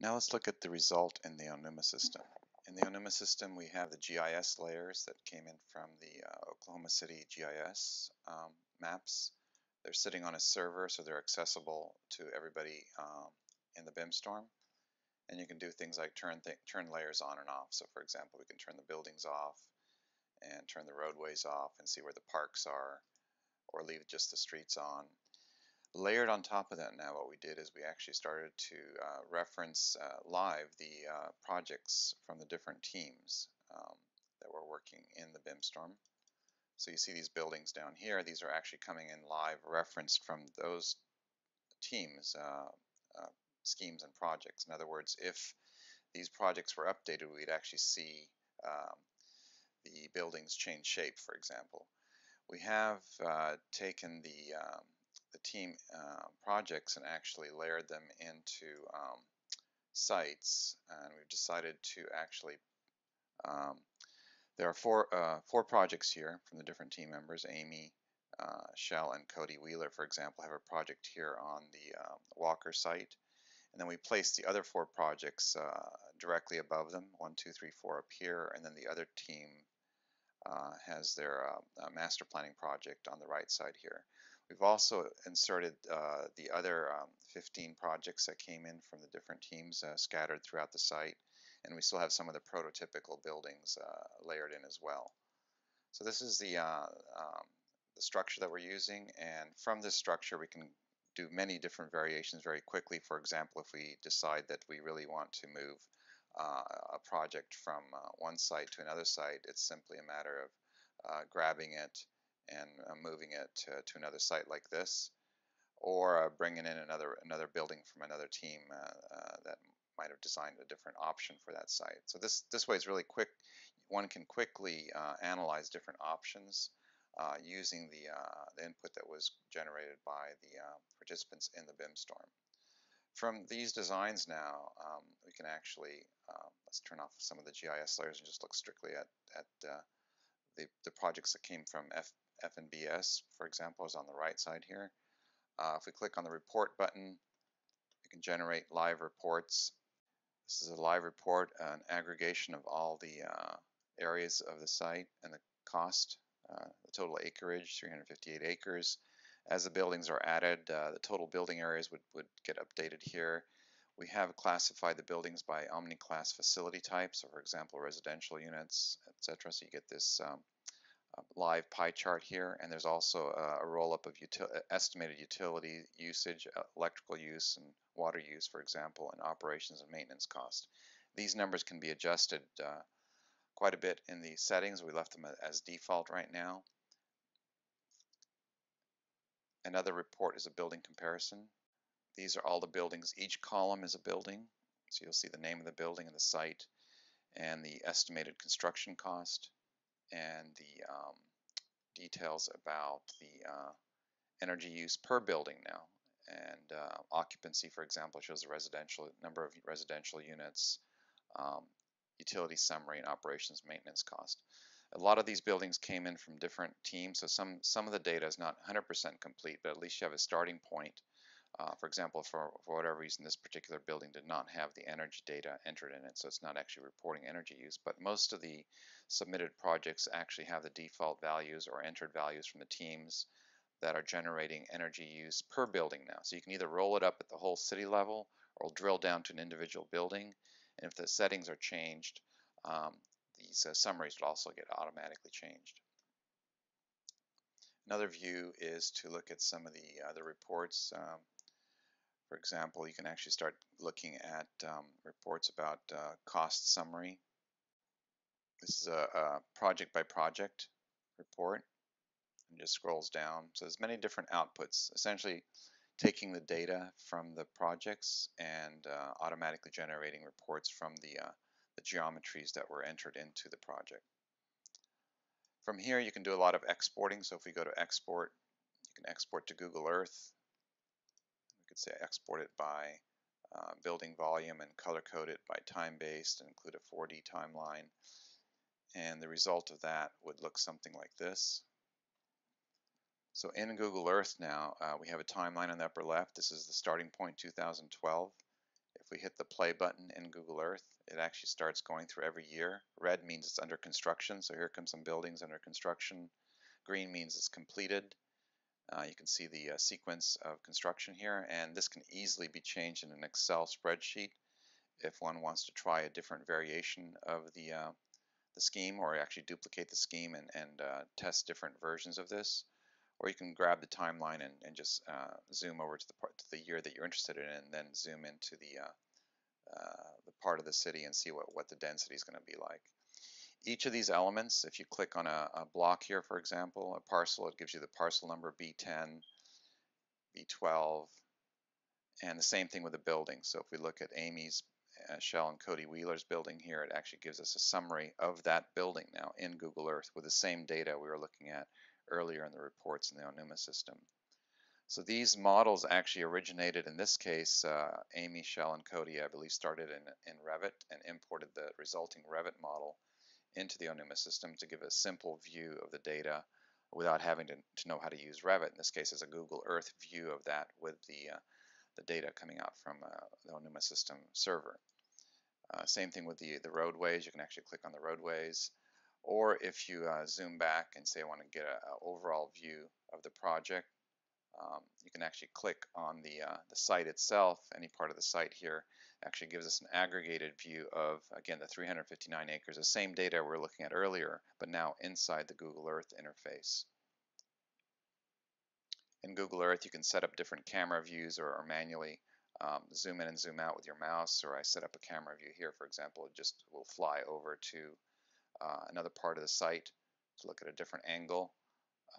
Now let's look at the result in the ONUMA system. In the ONUMA system, we have the GIS layers that came in from the uh, Oklahoma City GIS um, maps. They're sitting on a server, so they're accessible to everybody um, in the BIMStorm. And you can do things like turn th turn layers on and off. So for example, we can turn the buildings off and turn the roadways off and see where the parks are, or leave just the streets on. Layered on top of that now, what we did is we actually started to uh, reference uh, live the uh, projects from the different teams um, that were working in the BIMStorm. So you see these buildings down here, these are actually coming in live referenced from those teams, uh, uh, schemes and projects. In other words, if these projects were updated, we'd actually see um, the buildings change shape, for example. We have uh, taken the um, the team uh, projects and actually layered them into um, sites. And we've decided to actually um, there are four uh, four projects here from the different team members. Amy uh, Shell and Cody Wheeler for example have a project here on the um, Walker site. And then we place the other four projects uh, directly above them one two three four up here. And then the other team uh, has their uh, master planning project on the right side here. We've also inserted uh, the other um, 15 projects that came in from the different teams uh, scattered throughout the site, and we still have some of the prototypical buildings uh, layered in as well. So this is the, uh, um, the structure that we're using, and from this structure we can do many different variations very quickly. For example, if we decide that we really want to move uh, a project from uh, one site to another site, it's simply a matter of grabbing it and moving it to, to, another site like this, or bringing in another another building from another team that might have designed a different option for that site. So this this way is really quick. One can quickly uh, analyze different options uh, using the, uh, the input that was generated by the participants in the BIMStorm. From these designs now, um, we can actually, um, let's turn off some of the GIS layers and just look strictly at, at uh, the, the projects that came from F, FNBS, for example, is on the right side here. Uh, if we click on the report button, we can generate live reports. This is a live report, an aggregation of all the uh, areas of the site and the cost, uh, the total acreage, 358 acres, as the buildings are added, uh, the total building areas would, would get updated here. We have classified the buildings by OmniClass facility type, so for example, residential units, etc. So you get this um, live pie chart here, and there's also a, a roll-up of util estimated utility usage, uh, electrical use, and water use, for example, and operations and maintenance cost. These numbers can be adjusted uh, quite a bit in the settings. We left them as default right now. Another report is a building comparison. These are all the buildings. Each column is a building. So you'll see the name of the building and the site and the estimated construction cost and the um, details about the uh, energy use per building now. And uh, occupancy, for example, shows the residential number of residential units, um, utility summary, and operations maintenance cost a lot of these buildings came in from different teams, so some, some of the data is not 100% complete, but at least you have a starting point. Uh, for example, for, for whatever reason, this particular building did not have the energy data entered in it, so it's not actually reporting energy use. But most of the submitted projects actually have the default values or entered values from the teams that are generating energy use per building now. So you can either roll it up at the whole city level or drill down to an individual building. And if the settings are changed, um, these uh, summaries would also get automatically changed. Another view is to look at some of the other reports. Um, for example, you can actually start looking at um, reports about uh, cost summary. This is a, a, project by project report and just scrolls down. So there's many different outputs, essentially taking the data from the projects and uh, automatically generating reports from the uh, the geometries that were entered into the project. From here you can do a lot of exporting. So if we go to export, you can export to Google Earth. Could say export it by uh, building volume and color code it by time based and include a 4D timeline. And the result of that would look something like this. So in Google Earth now, uh, we have a timeline on the upper left. This is the starting point 2012 If we hit the play button in Google Earth, it actually starts going through every year. Red means it's under construction, so here comes some buildings under construction. Green means it's completed. Uh, you can see the uh, sequence of construction here, and this can easily be changed in an Excel spreadsheet if one wants to try a different variation of the, uh, the scheme or actually duplicate the scheme and, and uh, test different versions of this. Or you can grab the timeline and, and just uh, zoom over to the, part, to the year that you're interested in and then zoom into the, uh, the part of the city and see what, what the density is going to be like. Each of these elements, if you click on a, a, block here, for example, a parcel, it gives you the parcel number B10, B12, and the same thing with the building. So if we look at Amy's, uh, Shell and Cody Wheeler's building here, it actually gives us a summary of that building now in Google Earth with the same data we were looking at earlier in the reports in the Onuma system. So these models actually originated, in this case, uh, Amy, Shell, and Cody, I believe, started in, in Revit and imported the resulting Revit model into the Onuma system to give a simple view of the data without having to, to know how to use Revit. In this case, it's a Google Earth view of that with the, uh, the data coming out from uh, the Onuma system server. Uh, same thing with the, the roadways. You can actually click on the roadways. Or if you uh, zoom back and say I want to get an overall view of the project, um, you can actually click on the, uh, the site itself, any part of the site here, actually gives us an aggregated view of, again, the 359 acres, the same data we were looking at earlier, but now inside the Google Earth interface. In Google Earth, you can set up different camera views or, or manually um, zoom in and zoom out with your mouse, or I set up a camera view here, for example, it just will fly over to uh, another part of the site to look at a different angle.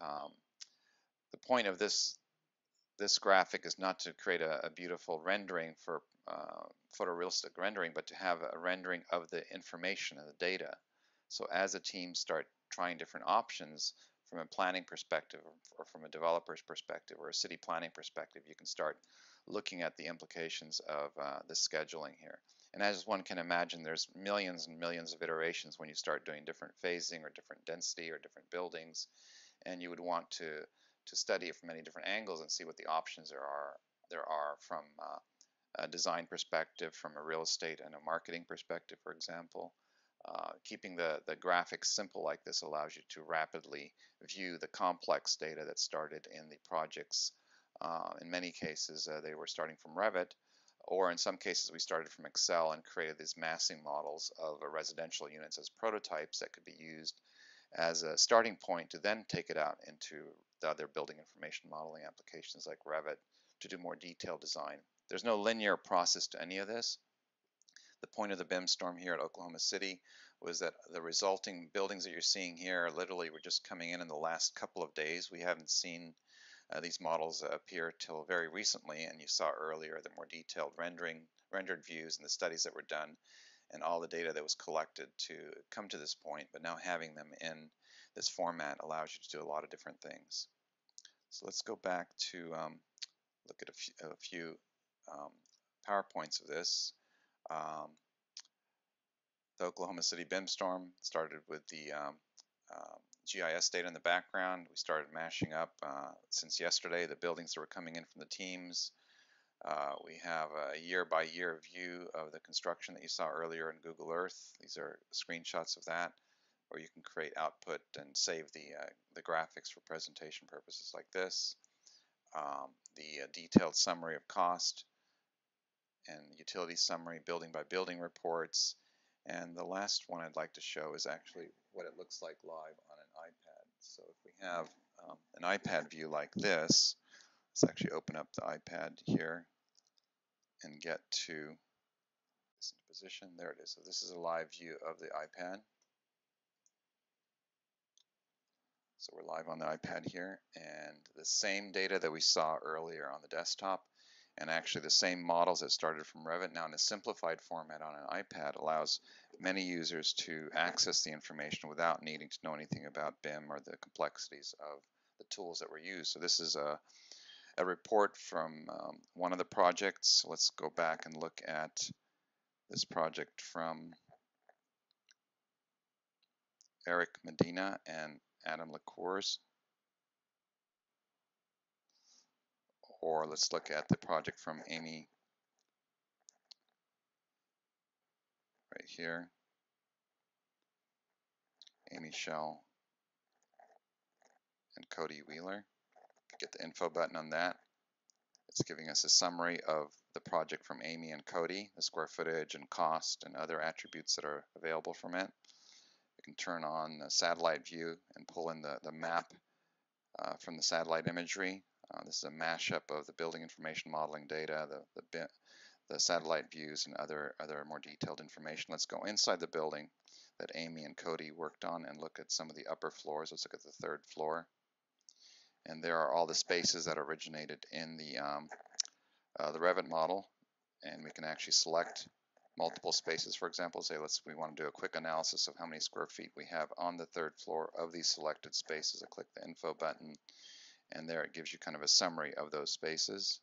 Um, the point of this this graphic is not to create a, a beautiful rendering for uh, photorealistic rendering, but to have a rendering of the information and the data. So as a team start trying different options from a planning perspective or from a developer's perspective or a city planning perspective, you can start looking at the implications of uh, the scheduling here. And as one can imagine, there's millions and millions of iterations when you start doing different phasing or different density or different buildings, and you would want to to study it from many different angles and see what the options there are there are from uh, a design perspective, from a real estate and a marketing perspective, for example. Uh, keeping the, the graphics simple like this allows you to rapidly view the complex data that started in the projects. Uh, in many cases, uh, they were starting from Revit, or in some cases, we started from Excel and created these massing models of residential units as prototypes that could be used as a starting point to then take it out into the other building information modeling applications like Revit to do more detailed design. There's no linear process to any of this. The point of the BIMStorm here at Oklahoma City was that the resulting buildings that you're seeing here literally were just coming in in the last couple of days. We haven't seen uh, these models appear till very recently, and you saw earlier the more detailed rendering, rendered views and the studies that were done and all the data that was collected to come to this point, but now having them in this format allows you to do a lot of different things. So let's go back to um, look at a few, a few um, PowerPoints of this. Um, the Oklahoma City BIMStorm started with the um, uh, GIS data in the background. We started mashing up uh, since yesterday the buildings that were coming in from the teams. Uh, we have a year by year view of the construction that you saw earlier in Google Earth. These are screenshots of that, or you can create output and save the, uh, the graphics for presentation purposes like this. Um, the uh, detailed summary of cost and utility summary, building by building reports. And the last one I'd like to show is actually what it looks like live on an iPad. So if we have um, an iPad view like this, let's actually open up the iPad here and get to this position. There it is. So this is a live view of the iPad. So we're live on the iPad here and the same data that we saw earlier on the desktop and actually the same models that started from Revit now in a simplified format on an iPad allows many users to access the information without needing to know anything about BIM or the complexities of the tools that were used. So this is a a report from um, one of the projects. Let's go back and look at this project from Eric Medina and Adam LaCours. Or let's look at the project from Amy right here. Amy Shell and Cody Wheeler. Get the info button on that. It's giving us a summary of the project from Amy and Cody, the square footage and cost and other attributes that are available from it. We can turn on the satellite view and pull in the, the map uh, from the satellite imagery. Uh, this is a mashup of the building information modeling data, the, the, the satellite views, and other, other more detailed information. Let's go inside the building that Amy and Cody worked on and look at some of the upper floors. Let's look at the third floor. And there are all the spaces that originated in the, um, uh, the Revit model. And we can actually select multiple spaces, for example, say let's we want to do a quick analysis of how many square feet we have on the third floor of these selected spaces. I click the info button and there it gives you kind of a summary of those spaces.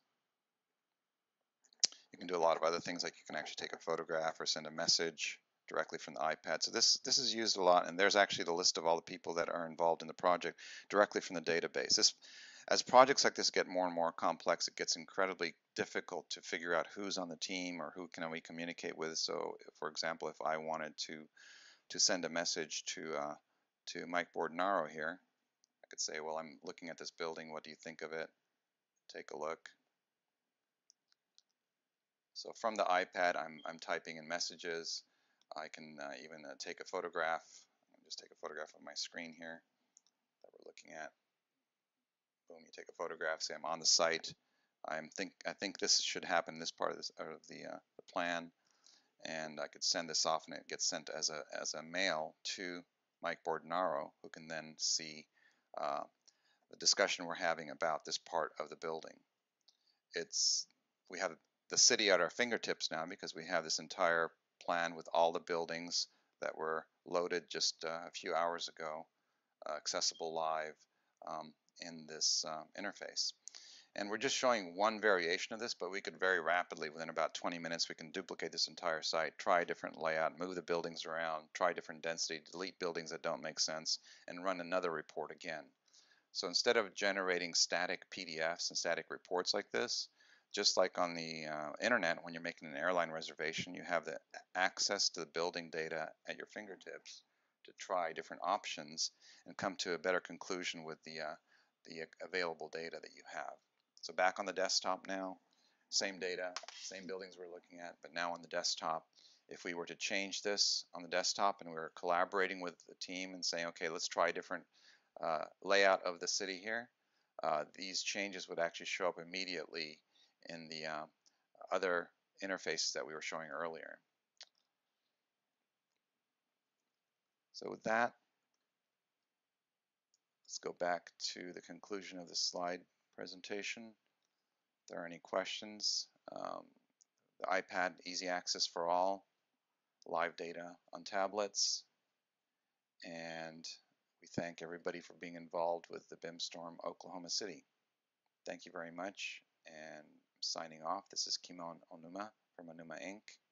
You can do a lot of other things like you can actually take a photograph or send a message directly from the iPad. So this, this is used a lot, and there's actually the list of all the people that are involved in the project directly from the database. This, as projects like this get more and more complex, it gets incredibly difficult to figure out who's on the team or who can we communicate with. So, for example, if I wanted to to send a message to uh, to Mike Bordonaro here, I could say, well, I'm looking at this building. What do you think of it? Take a look. So from the iPad, I'm, I'm typing in messages. I can uh, even uh, take a photograph. just take a photograph of my screen here that we're looking at. Boom, you take a photograph, say I'm on the site. I'm think I think this should happen this part of, this, of the, uh, the plan and I could send this off and it gets sent as a as a mail to Mike Bordonaro who can then see uh, the discussion we're having about this part of the building. It's we have the city at our fingertips now because we have this entire plan with all the buildings that were loaded just uh, a few hours ago, uh, accessible live um, in this uh, interface. And we're just showing one variation of this, but we could very rapidly, within about 20 minutes, we can duplicate this entire site, try a different layout, move the buildings around, try different density, delete buildings that don't make sense, and run another report again. So instead of generating static PDFs and static reports like this, just like on the uh, internet, when you're making an airline reservation, you have the access to the building data at your fingertips to try different options and come to a better conclusion with the, uh, the available data that you have. So back on the desktop now, same data, same buildings we're looking at, but now on the desktop, if we were to change this on the desktop and we were collaborating with the team and saying, okay, let's try a different uh, layout of the city here, uh, these changes would actually show up immediately in the uh, other interfaces that we were showing earlier. So with that, let's go back to the conclusion of the slide presentation. If there are any questions, um, the iPad easy access for all, live data on tablets, and we thank everybody for being involved with the BIMStorm Oklahoma City. Thank you very much, and signing off. This is Kimon Onuma from Onuma Inc.